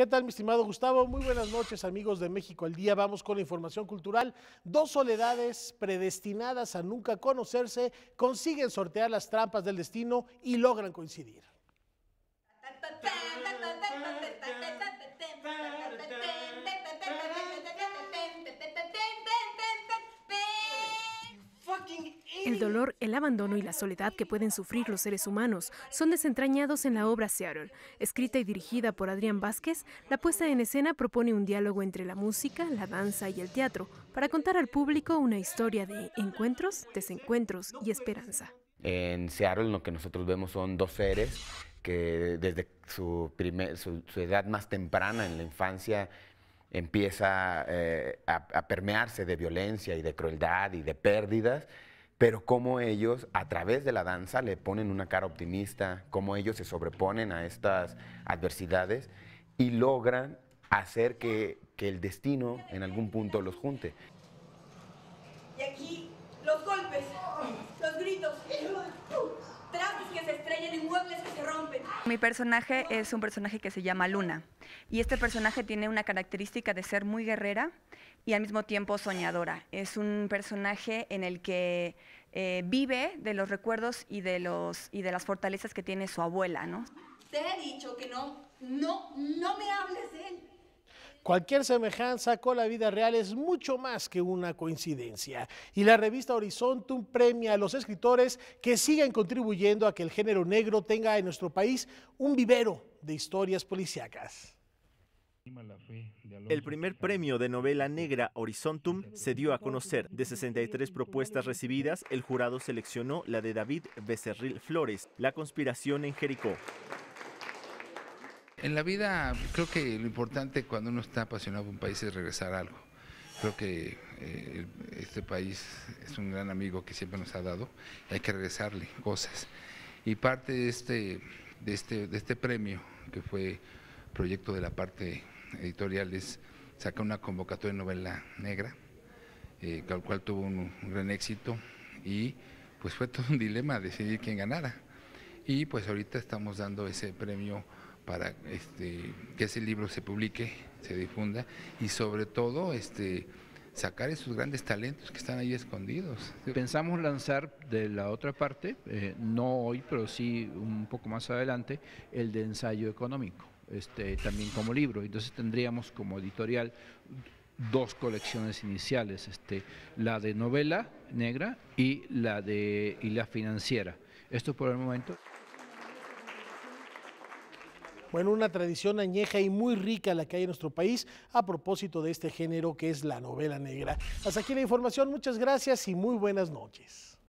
¿Qué tal, mi estimado Gustavo? Muy buenas noches, amigos de México al Día. Vamos con la información cultural. Dos soledades predestinadas a nunca conocerse consiguen sortear las trampas del destino y logran coincidir. El dolor, el abandono y la soledad que pueden sufrir los seres humanos son desentrañados en la obra Seattle. Escrita y dirigida por Adrián Vázquez, la puesta en escena propone un diálogo entre la música, la danza y el teatro para contar al público una historia de encuentros, desencuentros y esperanza. En Seattle lo que nosotros vemos son dos seres que desde su, su, edad más temprana en la infancia empieza eh, a permearse de violencia y de crueldad y de pérdidas pero cómo ellos a través de la danza le ponen una cara optimista, cómo ellos se sobreponen a estas adversidades y logran hacer que, el destino en algún punto los junte. Y aquí los golpes, los gritos, trastes que se estrellan y muebles que se rompen. Mi personaje es un personaje que se llama Luna y este personaje tiene una característica de ser muy guerrera y al mismo tiempo soñadora. Es un personaje en el que eh, vive de los recuerdos y de, los, y de las fortalezas que tiene su abuela, ¿no? Te he dicho que no, no, no me hables de él. Cualquier semejanza con la vida real es mucho más que una coincidencia. Y la revista Horizontum premia a los escritores que siguen contribuyendo a que el género negro tenga en nuestro país un vivero de historias policíacas. El primer premio de novela negra Horizontum se dio a conocer. De 63 propuestas recibidas, el jurado seleccionó la de David Becerril Flores, La conspiración en Jericó. En la vida creo que lo importante cuando uno está apasionado por un país es regresar algo. Creo que eh, este país es un gran amigo que siempre nos ha dado hay que regresarle cosas. Y parte de este, de este, de este premio, que fue proyecto de la parte editorial, es sacar una convocatoria de novela negra, eh, el cual tuvo un, gran éxito y pues fue todo un dilema decidir quién ganara. Y pues ahorita estamos dando ese premio para este, que ese libro se publique, se difunda y sobre todo este, sacar esos grandes talentos que están ahí escondidos. Pensamos lanzar de la otra parte, eh, no hoy, pero sí un poco más adelante, el de ensayo económico, este, también como libro. Entonces tendríamos como editorial dos colecciones iniciales, este, la de novela negra y la de y la financiera. Esto por el momento. Bueno, una tradición añeja y muy rica la que hay en nuestro país a propósito de este género que es la novela negra. Hasta aquí la información, muchas gracias y muy buenas noches.